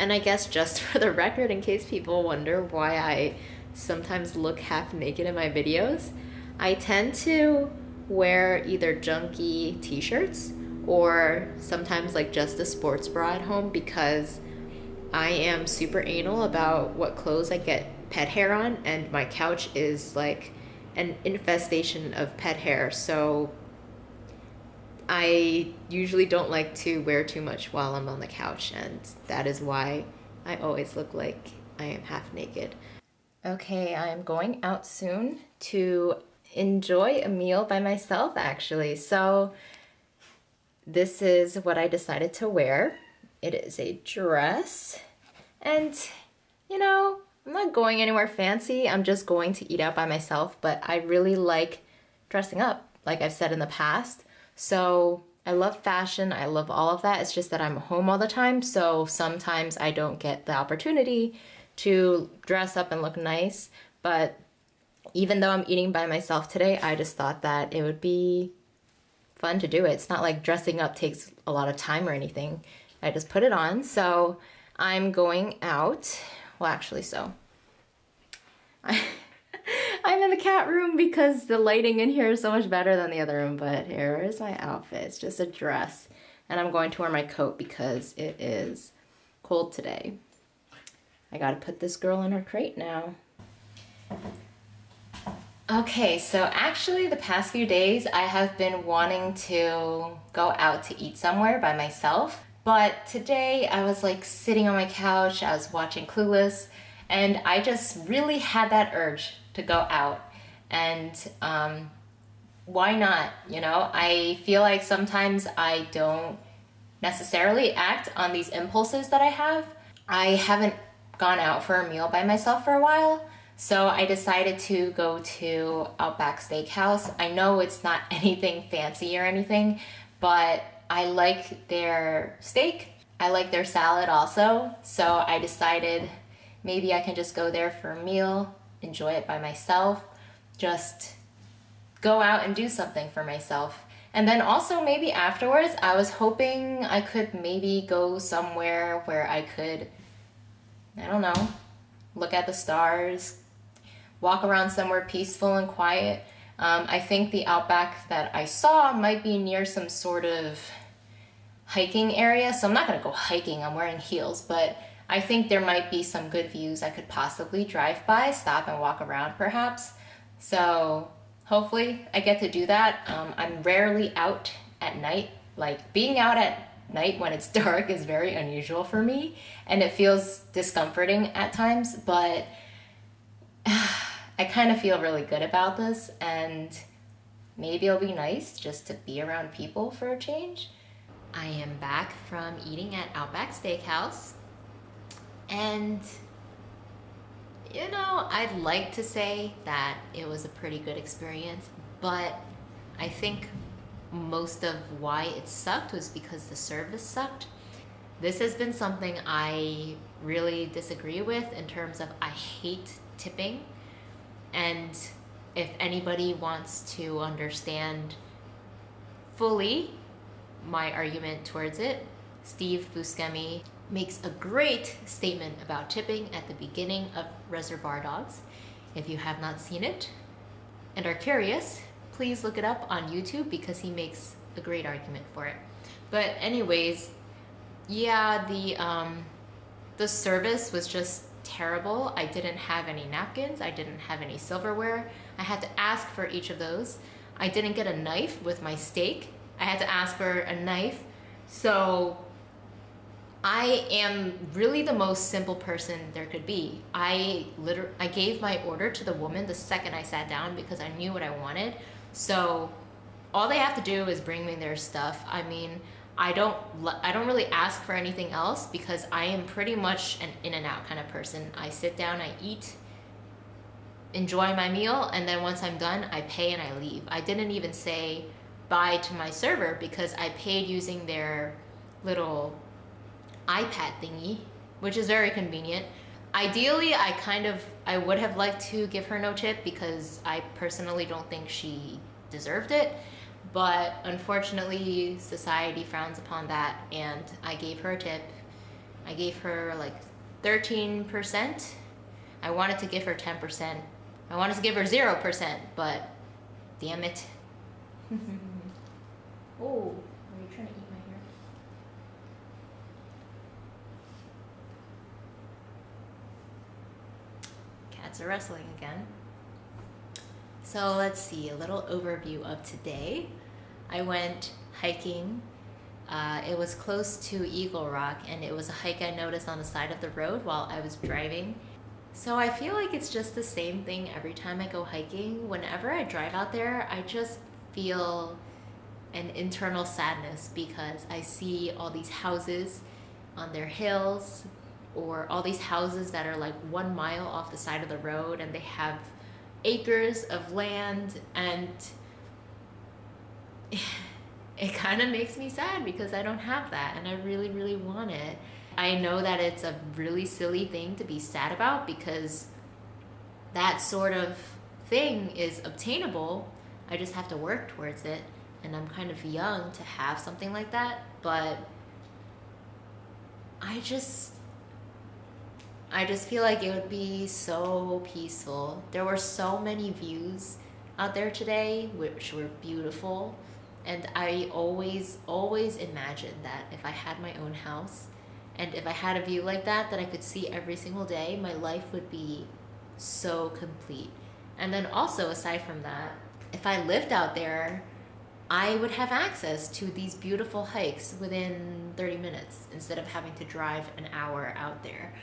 and I guess just for the record, in case people wonder why I sometimes look half naked in my videos, I tend to wear either junky t shirts or sometimes like just a sports bra at home because I am super anal about what clothes I get pet hair on, and my couch is like an infestation of pet hair. So I usually don't like to wear too much while I'm on the couch, and that is why I always look like I am half naked. Okay, I'm going out soon to enjoy a meal by myself actually. So this is what I decided to wear. It is a dress and you know, I'm not going anywhere fancy. I'm just going to eat out by myself, but I really like dressing up, like I've said in the past. So I love fashion, I love all of that. It's just that I'm home all the time, so sometimes I don't get the opportunity to dress up and look nice. But even though I'm eating by myself today, I just thought that it would be fun to do it. It's not like dressing up takes a lot of time or anything. I just put it on. So I'm going out. Well, actually, so. cat room because the lighting in here is so much better than the other room, but here is my outfit. It's just a dress. And I'm going to wear my coat because it is cold today. I gotta put this girl in her crate now. Okay, so actually the past few days I have been wanting to go out to eat somewhere by myself. But today I was like sitting on my couch, I was watching Clueless, and I just really had that urge to go out. And um, why not? You know, I feel like sometimes I don't necessarily act on these impulses that I have. I haven't gone out for a meal by myself for a while. So I decided to go to Outback Steakhouse. I know it's not anything fancy or anything, but I like their steak. I like their salad also. So I decided maybe I can just go there for a meal enjoy it by myself, just go out and do something for myself. And then also maybe afterwards, I was hoping I could maybe go somewhere where I could, I don't know, look at the stars, walk around somewhere peaceful and quiet. Um, I think the outback that I saw might be near some sort of hiking area. So I'm not gonna go hiking, I'm wearing heels, but I think there might be some good views I could possibly drive by, stop and walk around perhaps. So hopefully I get to do that. Um, I'm rarely out at night. Like being out at night when it's dark is very unusual for me and it feels discomforting at times, but I kind of feel really good about this and maybe it'll be nice just to be around people for a change. I am back from eating at Outback Steakhouse and, you know, I'd like to say that it was a pretty good experience, but I think most of why it sucked was because the service sucked. This has been something I really disagree with in terms of I hate tipping. And if anybody wants to understand fully my argument towards it, Steve Buscemi makes a great statement about tipping at the beginning of Reservoir Dogs. If you have not seen it and are curious, please look it up on YouTube because he makes a great argument for it. But anyways, yeah, the um, the service was just terrible. I didn't have any napkins. I didn't have any silverware. I had to ask for each of those. I didn't get a knife with my steak. I had to ask for a knife. So I am really the most simple person there could be. I literally I gave my order to the woman the second I sat down because I knew what I wanted. So all they have to do is bring me their stuff. I mean, I don't I don't really ask for anything else because I am pretty much an in and out kind of person. I sit down, I eat, enjoy my meal, and then once I'm done, I pay and I leave. I didn't even say bye to my server because I paid using their little iPad thingy, which is very convenient. Ideally, I kind of, I would have liked to give her no tip because I personally don't think she deserved it. But unfortunately, society frowns upon that and I gave her a tip. I gave her like 13%. I wanted to give her 10%. I wanted to give her 0%, but damn it. oh, are you trying to eat Are wrestling again. So let's see, a little overview of today. I went hiking. Uh, it was close to Eagle Rock and it was a hike I noticed on the side of the road while I was driving. So I feel like it's just the same thing every time I go hiking. Whenever I drive out there, I just feel an internal sadness because I see all these houses on their hills or all these houses that are like one mile off the side of the road and they have acres of land and it kind of makes me sad because I don't have that and I really really want it. I know that it's a really silly thing to be sad about because that sort of thing is obtainable. I just have to work towards it and I'm kind of young to have something like that, but I just I just feel like it would be so peaceful. There were so many views out there today which were beautiful and I always always imagined that if I had my own house and if I had a view like that that I could see every single day, my life would be so complete. And then also aside from that, if I lived out there, I would have access to these beautiful hikes within 30 minutes instead of having to drive an hour out there.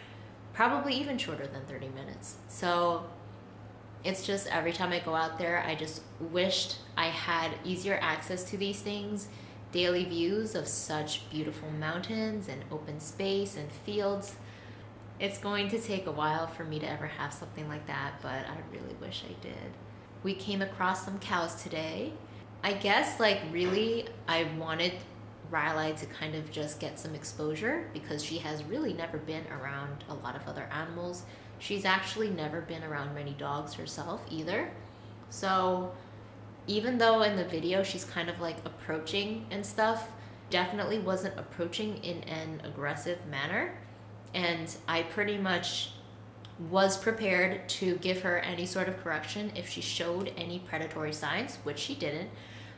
Probably even shorter than 30 minutes. So it's just every time I go out there, I just wished I had easier access to these things, daily views of such beautiful mountains and open space and fields. It's going to take a while for me to ever have something like that, but I really wish I did. We came across some cows today I guess like really I wanted Riley to kind of just get some exposure because she has really never been around a lot of other animals. She's actually never been around many dogs herself either. So even though in the video she's kind of like approaching and stuff, definitely wasn't approaching in an aggressive manner. And I pretty much was prepared to give her any sort of correction if she showed any predatory signs, which she didn't.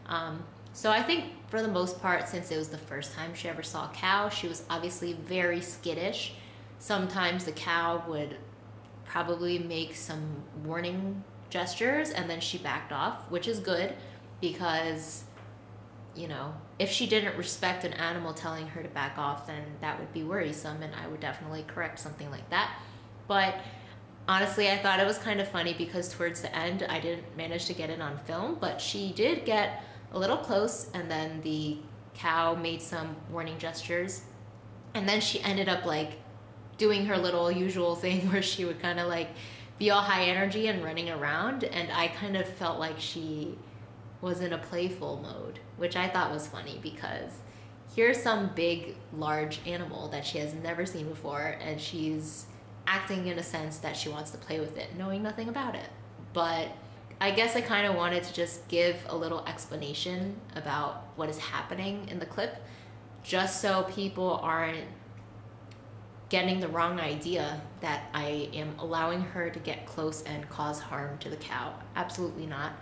Um, so I think for the most part, since it was the first time she ever saw a cow, she was obviously very skittish. Sometimes the cow would probably make some warning gestures and then she backed off, which is good because, you know, if she didn't respect an animal telling her to back off, then that would be worrisome and I would definitely correct something like that. But honestly, I thought it was kind of funny because towards the end, I didn't manage to get it on film, but she did get a little close and then the cow made some warning gestures. And then she ended up like doing her little usual thing where she would kind of like be all high energy and running around. And I kind of felt like she was in a playful mode, which I thought was funny because here's some big, large animal that she has never seen before, and she's acting in a sense that she wants to play with it, knowing nothing about it. But I guess I kind of wanted to just give a little explanation about what is happening in the clip, just so people aren't getting the wrong idea that I am allowing her to get close and cause harm to the cow. Absolutely not.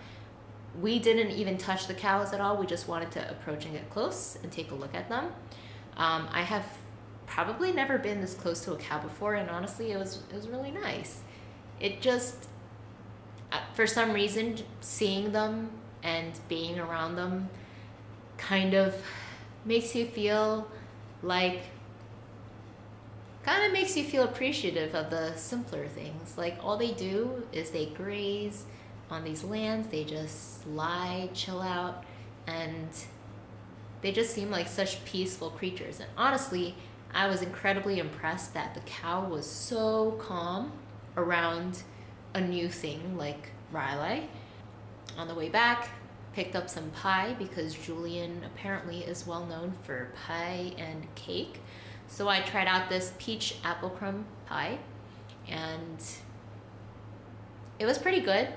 We didn't even touch the cows at all. We just wanted to approach and get close and take a look at them. Um, I have probably never been this close to a cow before, and honestly, it was it was really nice. It just, Uh, for some reason, seeing them and being around them, kind of makes you feel like kind of makes you feel appreciative of the simpler things. Like all they do is they graze on these lands, they just lie, chill out, and they just seem like such peaceful creatures. And honestly, I was incredibly impressed that the cow was so calm around a new thing like Riley. On the way back, picked up some pie because Julian apparently is well known for pie and cake. So I tried out this peach apple crumb pie and it was pretty good.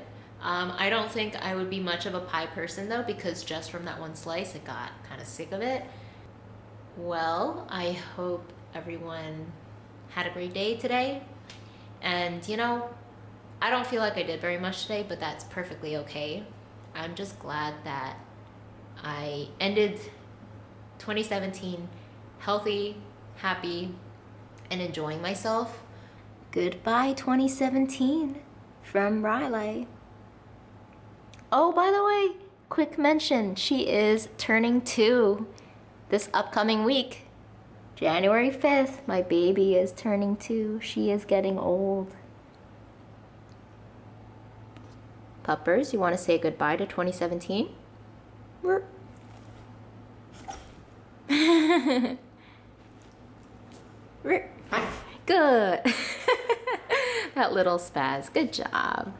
Um, I don't think I would be much of a pie person though because just from that one slice I got kind of sick of it. Well, I hope everyone had a great day today. And you know, I don't feel like I did very much today, but that's perfectly okay. I'm just glad that I ended 2017 healthy, happy, and enjoying myself. Goodbye 2017 from Riley. Oh, by the way, quick mention she is turning two this upcoming week. January 5th, my baby is turning two. She is getting old. Puppers, you want to say goodbye to 2017? Good. that little spaz. Good job.